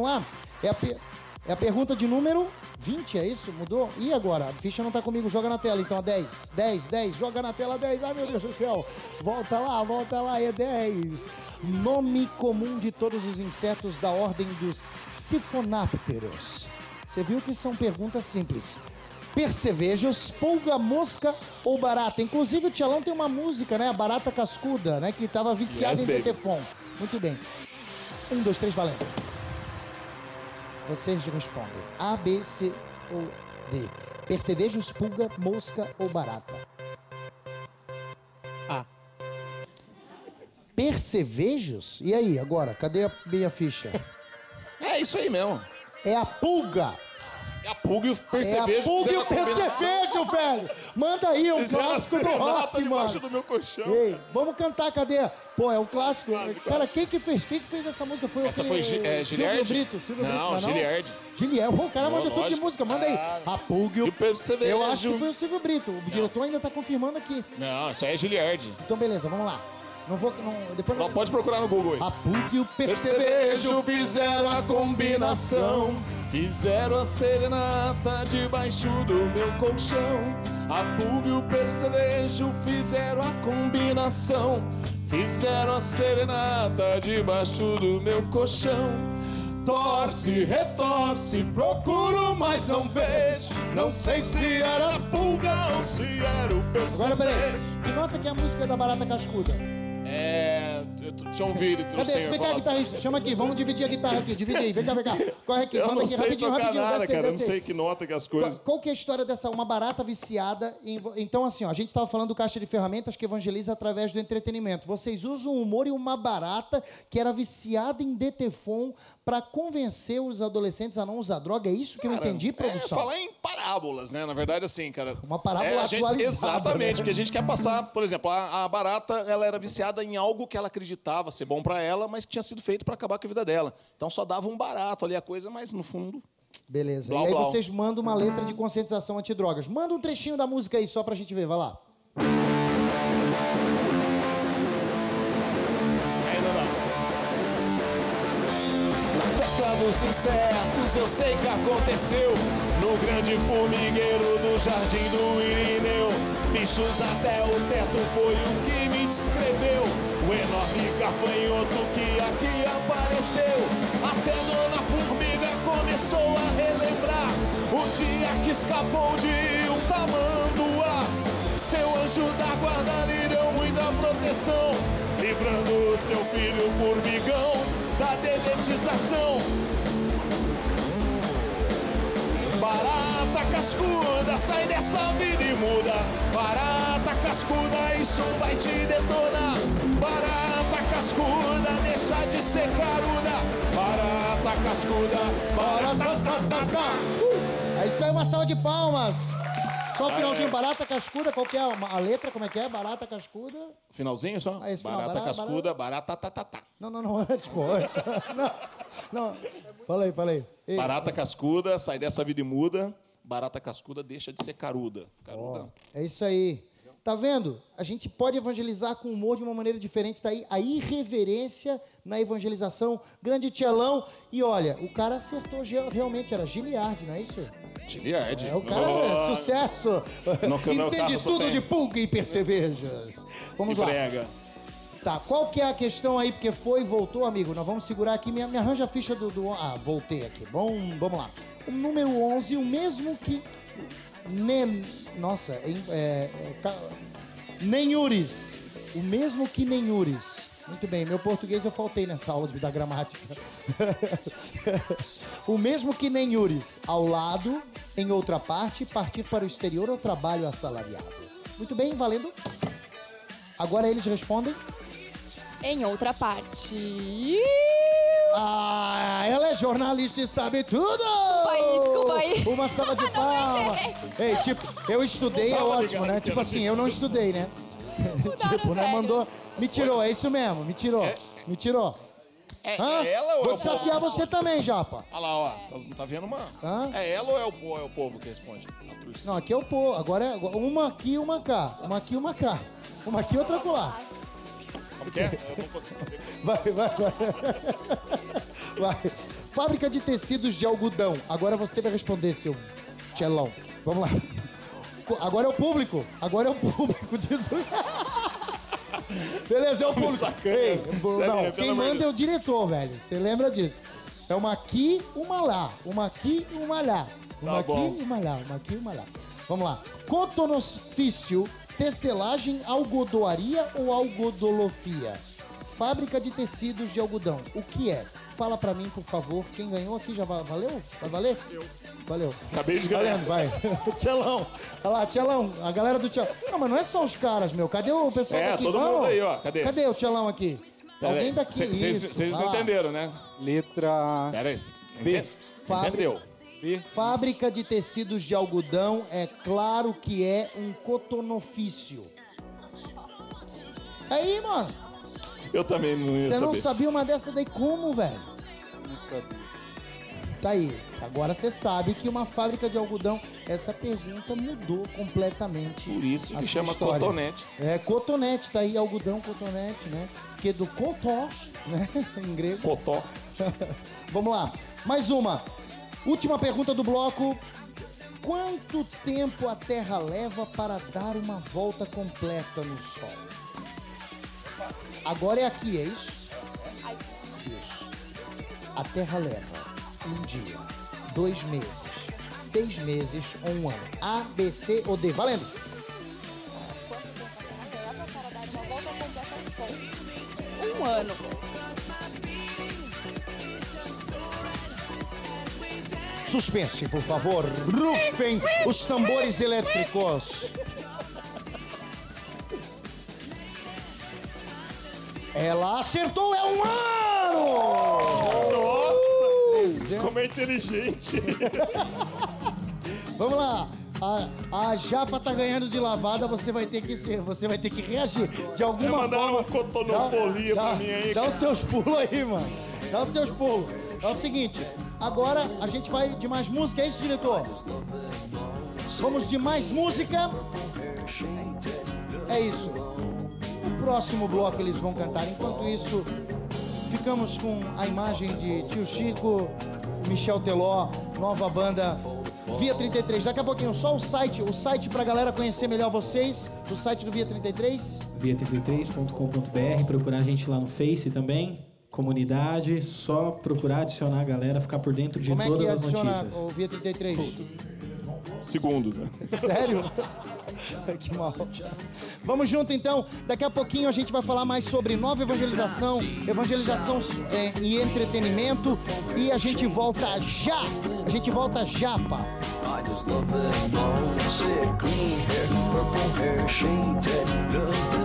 Vamos lá. É a, pe- é a pergunta de número 20, é isso? Mudou? E agora? A ficha não tá comigo, joga na tela então, 10, 10, 10, joga na tela 10. Ai meu Deus do céu. Volta lá, volta lá, é 10. Nome comum de todos os insetos da ordem dos sifonápteros. Você viu que são perguntas simples. Percevejos, pulga, mosca ou barata. Inclusive o Tchelão tem uma música, né? A barata cascuda, né? Que tava viciada Yes, em. Detefon. Muito bem. Um, dois, três, valendo. Vocês respondem. A, B, C ou D. Percevejos, pulga, mosca ou barata? A. Percevejos? E aí, agora? Cadê a minha ficha? É isso aí mesmo. É a pulga. É a pulga e o É a e o percevejo, velho. Manda aí, um Fizeram clássico do rock, mano. do meu colchão. Ei, vamos cantar, cadê? Pô, é um clássico. Clássico. Cara, quem que fez? Quem que fez essa música? Foi Essa o foi é, Silvio? Brito. Silvio Não, Brito, Giliardi. Giliardi. Pô, o cara manja tudo de música. Manda aí. Ah. A pulga e o... percevejo. Eu acho que foi o Silvio Brito. O diretor ainda tá confirmando aqui. Não, isso aí é Giliardi. Então, beleza, vamos lá. Não vou... Não, depois Não, pode procurar no Google aí. A pulga e o Percevejo fizeram a combinação Fizeram a serenata debaixo do meu colchão A pulga e o percevejo fizeram a combinação Fizeram a serenata debaixo do meu colchão Torce, retorce, procuro, mas não vejo Não sei se era a pulga ou se era o Agora, peraí. Que nota que é a música da Barata Cascuda? É... eu eu ouvir, então, Cadê? senhor Vem cá, guitarrista. Chama aqui. Vamos dividir a guitarra aqui. Divide aí. Vem cá, vem cá. Corre aqui. Eu Manda não aqui rapidinho, rapidinho. nada, desce cara. Eu desce não sei que nota que as Qual, coisas... qual que é a história dessa uma barata viciada? Em, então, assim, ó, a gente estava falando do caixa de ferramentas que evangeliza através do entretenimento. Vocês usam o humor e uma barata que era viciada em Detefon para convencer os adolescentes a não usar droga. É isso que eu Cara, entendi, produção? É, falar em parábolas, né? Na verdade, assim, cara. Uma parábola é, gente- atualizada, Exatamente, né? porque a gente quer passar, por exemplo, a, a barata, ela era viciada em algo que ela acreditava ser bom pra ela, mas que tinha sido feito pra acabar com a vida dela. Então só dava um barato ali a coisa, mas no fundo. Beleza. Blau, e aí blau. vocês mandam uma letra de conscientização antidrogas. Manda um trechinho da música aí só pra gente ver. Vai lá. Ainda não. Na festa dos insetos eu sei que aconteceu No grande formigueiro do jardim do Irineu Bichos até o teto foi o que me descreveu O enorme gafanhoto que aqui apareceu. Até Dona Formiga começou a relembrar O dia que escapou de um tamanduá. Seu anjo da guarda lhe deu muita proteção Livrando seu filho formigão da dedetização. Barata cascuda, sai dessa vida e muda. Barata cascuda, isso vai te detonar Barata cascuda, deixa de ser caruda Barata cascuda, barata tá, tá, tá. É isso aí, uma salva de palmas. Só o finalzinho, barata cascuda, qual que é a letra? Como é que é? Barata cascuda. Finalzinho só? Ah, barata barata- cascuda, barata tá, tá, tá. Não, não, não, antes, pô, antes. Não, não. Fala aí, fala aí. Ei, Barata cascuda, sai dessa vida e muda Barata cascuda deixa de ser caruda Caruda É isso aí. Tá vendo? A gente pode evangelizar com humor de uma maneira diferente. Tá aí a irreverência na evangelização. Grande Tchelão. E olha, o cara acertou realmente, era Giliardi, não é isso? Giliard É, o cara é sucesso. Entende tudo tem. de pulga e percevejas. Vamos E lá. brega Tá, qual que é a questão aí? Porque foi e voltou, amigo. Nós vamos segurar aqui. Me, me arranja a ficha do, do- Ah, voltei aqui. Bom, vamos lá. O número 11, o mesmo que... Nen... Nossa, é, é, é, Nenhures. O mesmo que Nenhures. Muito bem, meu português eu faltei nessa aula de- da gramática. o mesmo que Nenhures. Ao lado, em outra parte, partir para o exterior ou trabalho assalariado. Muito bem, valendo. Agora eles respondem. Em outra parte. Ah, ela é jornalista e sabe tudo! Uma salva de Não palmas. Ei, tipo, eu estudei, é ótimo, né? Tipo assim, eu não estudei, né? tipo, né? Mandou. Me tirou, é isso mesmo, me tirou. Me tirou. É, Hã? é ela ou Vou é o povo desafiar você também, Japa. Olha lá, ó. Tá- Não tá vendo uma? Hã? É ela ou é o, é o povo que responde? Não, aqui é o pô. Agora é uma aqui e uma cá. Uma aqui e uma cá. Uma aqui e outra colar. Como que é? Eu não consigo ver. Vai, vai, vai. Vai. Fábrica de tecidos de algodão. Agora você vai responder, seu tchelão. Vamos lá. Agora é o público. Agora é o público. Beleza, é o público. Ei, não, quem manda é o diretor, velho. Você lembra disso? É uma aqui, uma lá. Uma aqui e uma lá. Uma Tá aqui bom. e uma lá. Uma aqui e uma lá. Vamos lá. Cotonofício, tecelagem, algodoaria ou algodolofia? Fábrica de tecidos de algodão. O que é? Fala pra mim, por favor. Quem ganhou aqui já va- valeu? Vai valer? Eu. Valeu. Acabei de ganhar. Valendo, vai. Tchelão. Olha lá, Tchelão. A galera do Tchelão. Não, mas não é só os caras, meu. Cadê o pessoal É, daqui? todo Vamos. mundo aí, ó. Cadê? Cadê o Tchelão aqui? Alguém daqui. Vocês entenderam, né? Letra Pera aí. B. Fábrica. entendeu? B. Fábrica de tecidos de algodão é claro que é um cotonofício. Aí, mano. Eu também não ia Você não saber. sabia uma dessa daí como, velho? Não sabia. Tá aí. Agora você sabe que uma fábrica de algodão, essa pergunta mudou completamente. Por isso que chama história. cotonete. É, cotonete, tá aí, algodão, cotonete, né? Porque do cotos, né? em grego. Cotó. Vamos lá. Mais uma. Última pergunta do bloco. Quanto tempo a Terra leva para dar uma volta completa no Sol? Agora é aqui, é isso? Isso. A Terra leva um dia, dois meses, seis meses ou um ano. A, B, C ou D. Valendo. Um ano. Suspense, por favor. Rufem os tambores elétricos. Ela acertou, é um ano! Nossa! Como é inteligente. Vamos lá. A, a japa tá ganhando de lavada, você vai ter que ser, você vai ter que reagir de alguma Já mandaram forma. um cotonofolia Dá- pra mim aí, Dá cara. os seus pulos aí, mano. Dá os seus pulos. É o seguinte, agora a gente vai de mais música, é isso, diretor? Vamos de mais música. É isso. O próximo bloco eles vão cantar. Enquanto isso, ficamos com a imagem de Tio Chico, Michel Teló, nova banda Via 33. Daqui a pouquinho, só o site, o site pra galera conhecer melhor vocês, o site do Via 33. via33.com.br, procurar a gente lá no Face também, comunidade, só procurar adicionar a galera, ficar por dentro de Como é todas que as notícias. o Via 33? Segundo, né? Sério? que mal. Vamos junto então. Daqui a pouquinho a gente vai falar mais sobre nova evangelização, evangelização é, e entretenimento. E a gente volta já. A gente volta já, pá. I just love them all. Sick green hair, purple hair. Love